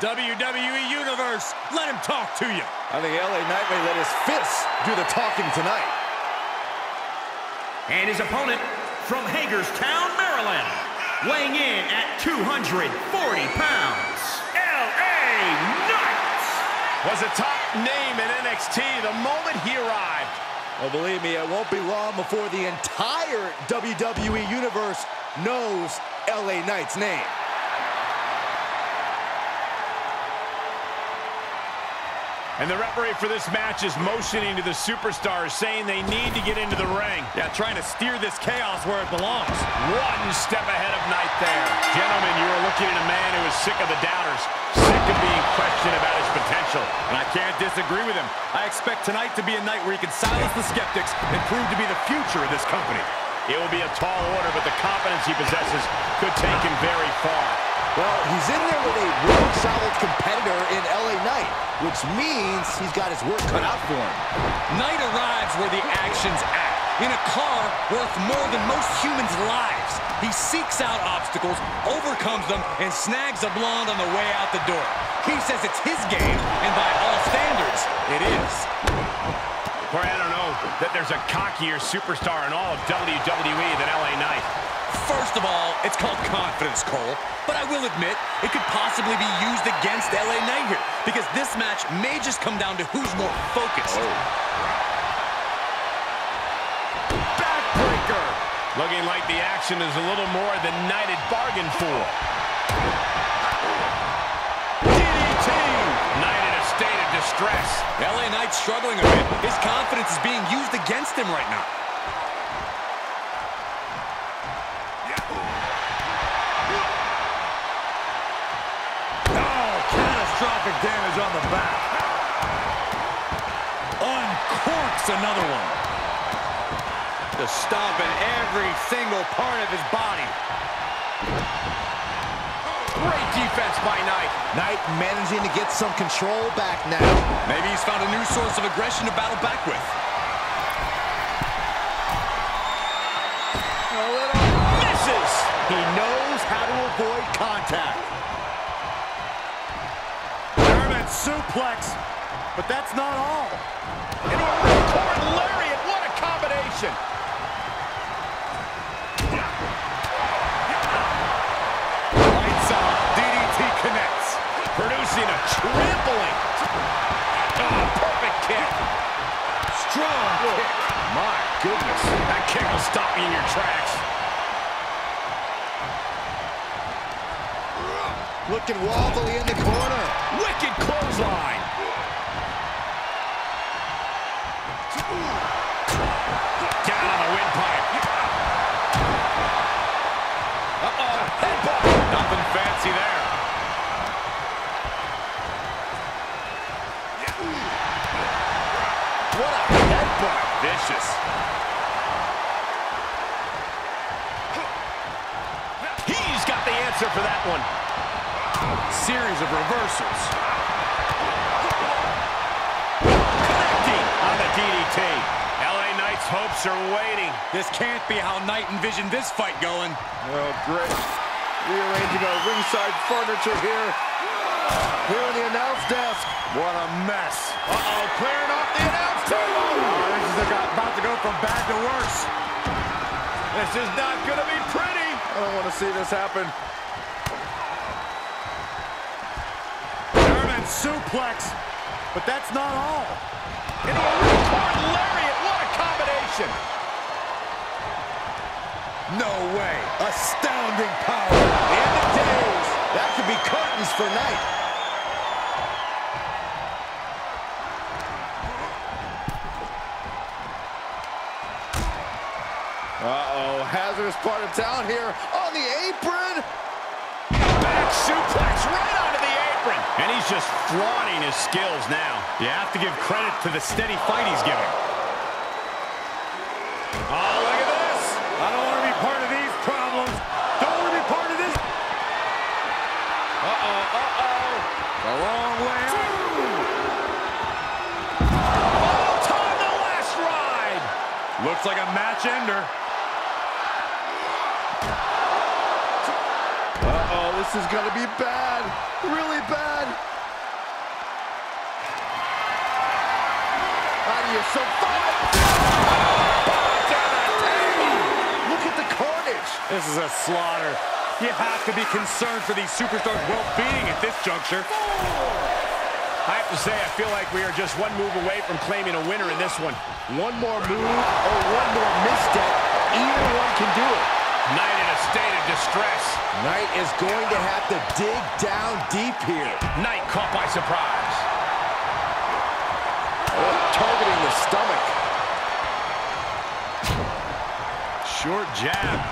WWE Universe, let him talk to you. I think LA Knight may let his fists do the talking tonight. And his opponent from Hagerstown, Maryland, weighing in at 240 pounds, LA Knight. Was a top name in NXT the moment he arrived. Well, believe me, it won't be long before the entire WWE Universe knows LA Knight's name. And the referee for this match is motioning to the superstars, saying they need to get into the ring. Yeah, trying to steer this chaos where it belongs. One step ahead of Knight there. Gentlemen, you are looking at a man who is sick of the doubters, sick of being questioned about his potential. And I can't disagree with him. I expect tonight to be a night where he can silence the skeptics and prove to be the future of this company. It will be a tall order, but the confidence he possesses could take him very far. Well, he's in there with a real solid competitor in LA Knight, which means he's got his work cut out for him. Knight arrives where the action's at. In a car worth more than most humans' lives. He seeks out obstacles, overcomes them, and snags a blonde on the way out the door. He says it's his game, and by all standards, it is. Corey, I don't know that there's a cockier superstar in all of WWE than LA Knight. First of all, it's called confidence, Cole. But I will admit, it could possibly be used against LA Knight here, because this match may just come down to who's more focused. Oh, Backbreaker! Looking like the action is a little more than Knight had bargained for. LA Knight's struggling a bit. His confidence is being used against him right now. Oh, catastrophic damage on the back. Uncorks another one. Just stomping every single part of his body. Great defense by Knight. Knight managing to get some control back now. Maybe he's found a new source of aggression to battle back with. Misses! He knows how to avoid contact. German suplex. But that's not all. Into a ripcord lariat. What a combination. Producing a trampling. Oh, perfect kick. Strong kick. My goodness. That kick will stop you in your tracks. Looking wobbly in the corner. Wicked clothesline. Down on the windpipe. Uh-oh, headbutt. Nothing fancy there. What a headbutt. Vicious. He's got the answer for that one. Series of reversals. Connecting on the DDT. LA Knight's hopes are waiting. This can't be how Knight envisioned this fight going. Oh, great. Rearranging our ringside furniture here. Here on the announce desk. What a mess. Uh-oh, clearing off the announce table. Oh, this is about to go from bad to worse. This is not going to be pretty. I don't want to see this happen. German suplex. But that's not all. Into a ripcord lariat. What a combination. No way. Astounding power. In the days. That could be curtains for Knight. Hazardous part of town here on the apron. Back suplex right onto the apron. And he's just flaunting his skills now. You have to give credit to the steady fight he's giving. Oh, look at this. I don't want to be part of these problems. Don't want to be part of this. Uh-oh, uh-oh. The wrong way. Looks like a match ender. This is gonna be bad, really bad. How do you survive? Look at the carnage. This is a slaughter. You have to be concerned for these superstars' well-being at this juncture. I have to say, I feel like we are just one move away from claiming a winner in this one. One more move or one more misstep, either one can do it. Knight in a state of distress. Knight is going to have to dig down deep here. Knight caught by surprise. Oh, targeting the stomach. Short jab.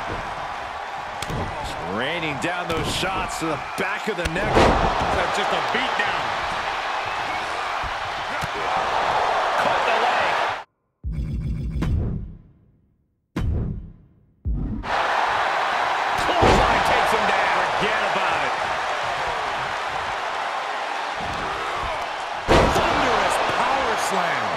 Just raining down those shots to the back of the neck. That's just a beatdown. Slam.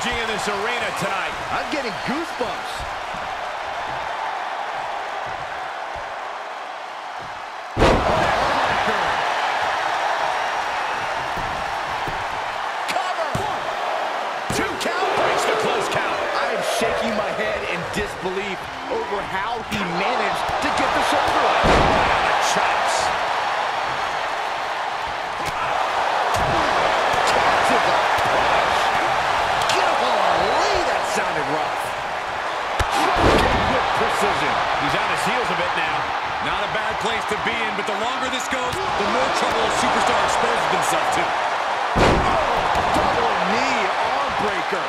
Energy in this arena tonight. I'm getting goosebumps. Cover. Two count. Breaks the close count. I am shaking my head in disbelief over how he managed to get the shoulder up. With precision. He's on his heels a bit now. Not a bad place to be in, but the longer this goes, the more trouble a superstar exposes himself to. Oh, double knee arm breaker.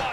One.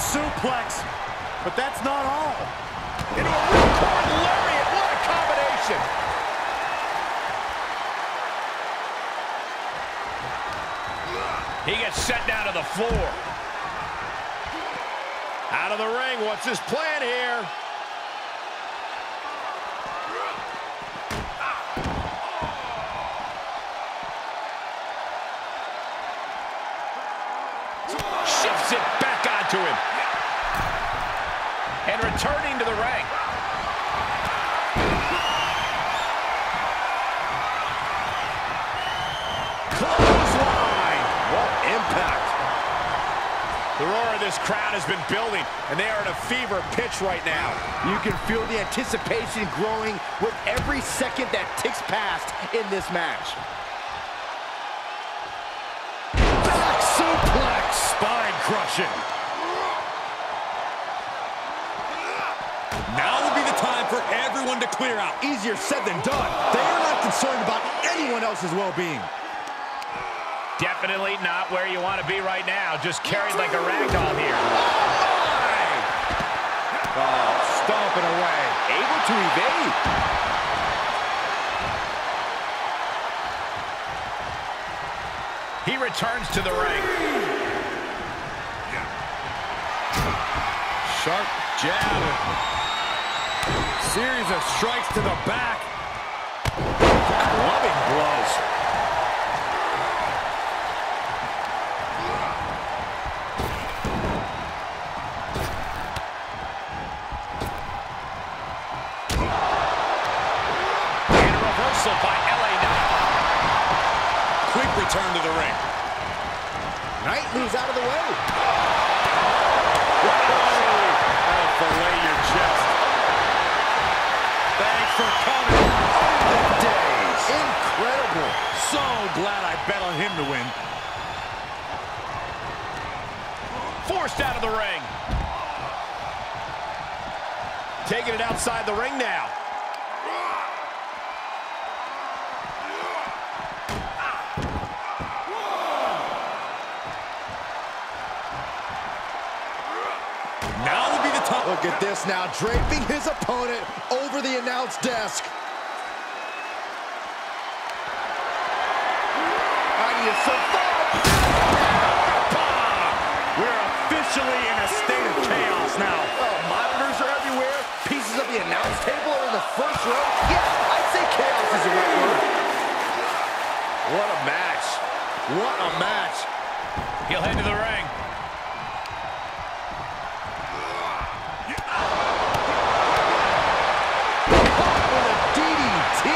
Suplex. But that's not all. Into a ripcord lariat. What a combination. He gets set down to the floor. Out of the ring. What's his plan here? Shifts it back to him. And returning to the ring. What impact. The roar of this crowd has been building, and they are in a fever pitch right now. You can feel the anticipation growing with every second that ticks past in this match. Back suplex. Spine crushing. For everyone to clear out. Easier said than done. They are not concerned about anyone else's well-being. Definitely not where you want to be right now. Just carried like a rag doll here. Oh, stomping away. Able to evade. He returns to the ring. Sharp jab. Series of strikes to the back. Loving blows. And a reversal by LA Knight. Quick return to the ring. Knight moves out of the way. That'll fillet your chest. For. Days. Incredible. So glad I bet on him to win. Forced out of the ring. Taking it outside the ring. Now at this now, draping his opponent over the announce desk. How do you survive? We're officially in a state of chaos now. Oh, monitors are everywhere. Pieces of the announce table are in the first row. Yeah, I'd say chaos is the right word. What a match. What a match. He'll head to the ring. With a DDT.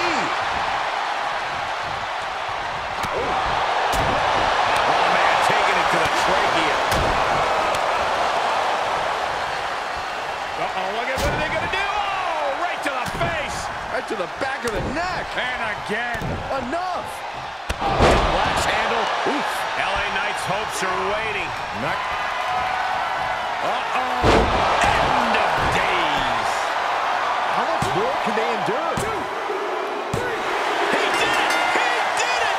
Oh, man, taking it to the trachea. Uh-oh, look at what are they going to do? Oh, right to the face. Right to the back of the neck. And again. Enough. Black's handle. Oof. LA Knight's hopes are waiting. Uh-oh. End of days. How much more can they endure? He did it! He did it!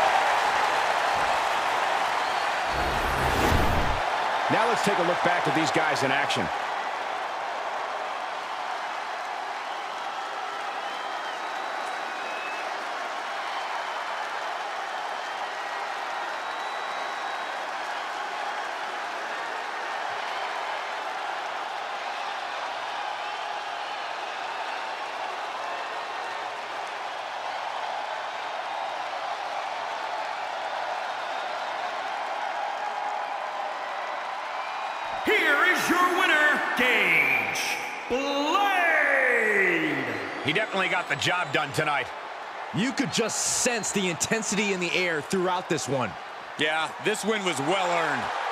Now let's take a look back at these guys in action. Here is your winner, Gage Blade. He definitely got the job done tonight. You could just sense the intensity in the air throughout this one. Yeah, this win was well earned.